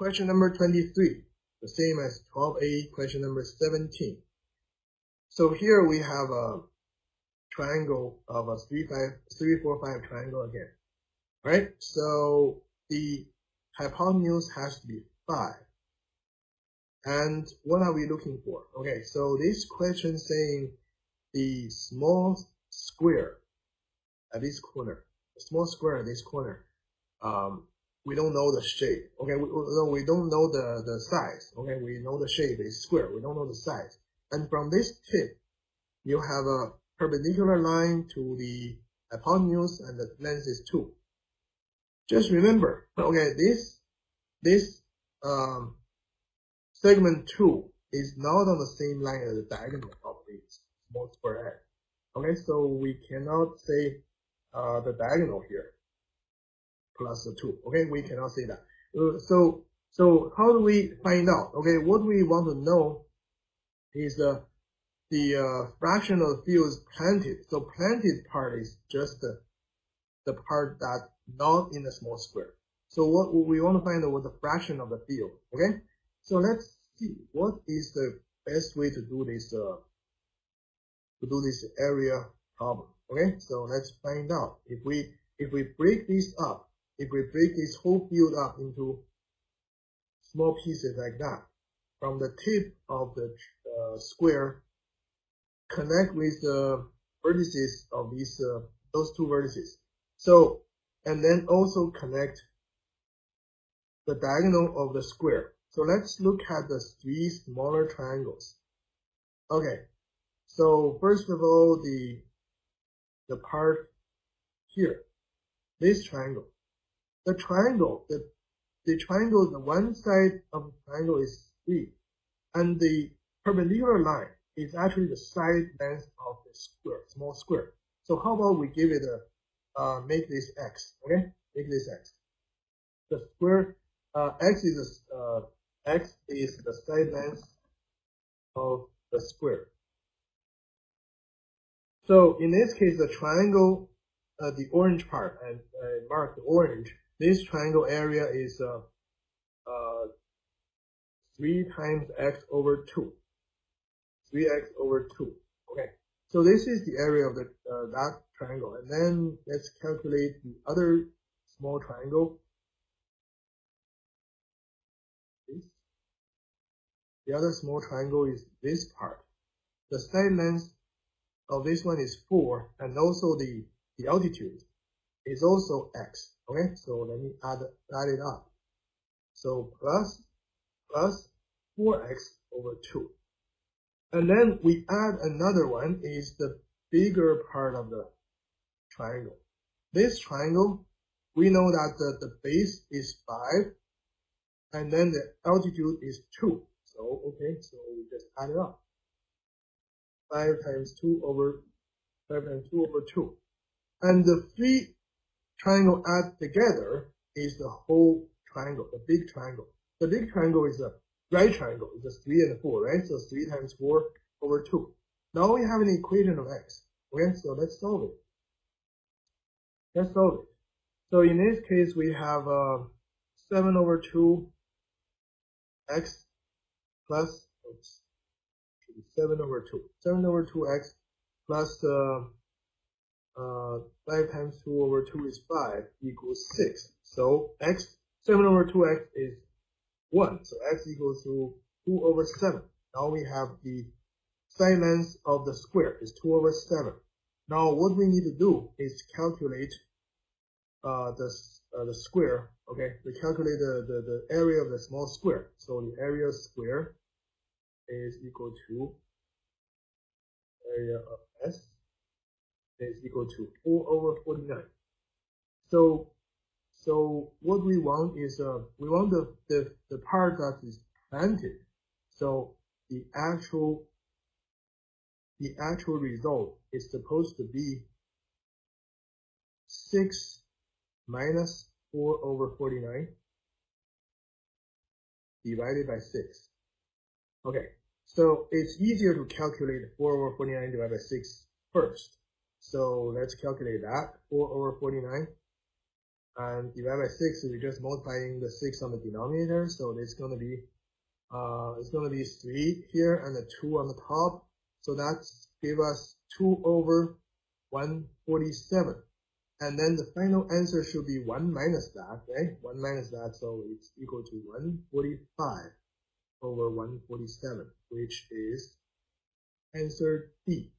question number 23, the same as 12a, question number 17. So here we have a triangle of a 3, 5, 3, 4, 5 triangle again, right? So the hypotenuse has to be 5. And what are we looking for? Okay, so this question saying the small square at this corner, the small square at this corner, um, we don't know the shape. Okay, we, we don't know the, the size. Okay, we know the shape is square. We don't know the size. And from this tip, you have a perpendicular line to the hypotenuse and the length is 2. Just remember, okay, this, this um, segment 2 is not on the same line as the diagonal of the small square. Okay, so we cannot say uh, the diagonal here plus 2. Okay, we cannot say that. Uh, so, so how do we find out? Okay, what we want to know is uh, the uh, fraction of the field is planted. So planted part is just the, the part that not in the small square. So what we want to find out what the fraction of the field. Okay, so let's see what is the best way to do this uh, to do this area problem. Okay, so let's find out if we if we break this up if we break this whole field up into small pieces like that, from the tip of the uh, square, connect with the vertices of these uh, those two vertices. So, and then also connect the diagonal of the square. So let's look at the three smaller triangles. Okay, so first of all, the the part here, this triangle the triangle, the, the triangle, the one side of the triangle is 3, and the perpendicular line is actually the side length of the square, small square. So how about we give it a, uh, make this x, okay? Make this x. The square, uh, x is, uh, x is the side length of the square. So in this case, the triangle, uh, the orange part, and uh, mark the orange, this triangle area is uh, uh, 3 times x over 2. 3x over 2. Okay, so this is the area of the uh, that triangle. And then let's calculate the other small triangle. The other small triangle is this part. The side length of this one is 4, and also the, the altitude is also x. Okay, so let me add, add it up. So plus, plus 4x over 2. And then we add another one is the bigger part of the triangle. This triangle, we know that the, the base is 5, and then the altitude is 2. So, okay, so we just add it up. 5 times 2 over 5 times 2 over 2. And the three triangle add together is the whole triangle, the big triangle. The big triangle is a right triangle, it's just 3 and 4, right? So 3 times 4 over 2. Now we have an equation of x. Okay, so let's solve it. Let's solve it. So in this case, we have uh, 7 over 2 x plus, oops, 7 over 2. 7 over 2x plus uh, uh, 5 times 2 over 2 is 5 equals 6. So x, 7 over 2x is 1. So x equals to 2 over 7. Now we have the side length of the square is 2 over 7. Now what we need to do is calculate uh, the, uh, the square, okay? We calculate the, the, the area of the small square. So the area square is equal to area of S is equal to 4 over 49. So, so what we want is, uh, we want the, the, the part that is planted. So the actual, the actual result is supposed to be 6 minus 4 over 49 divided by 6. Okay, so it's easier to calculate 4 over 49 divided by 6 first. So let's calculate that. 4 over 49. and divided by 6, we're just multiplying the 6 on the denominator, so it's going to be uh, it's going to be 3 here and a 2 on the top, so that's give us 2 over 147. And then the final answer should be 1 minus that, right? 1 minus that, so it's equal to 145 over 147, which is answer D.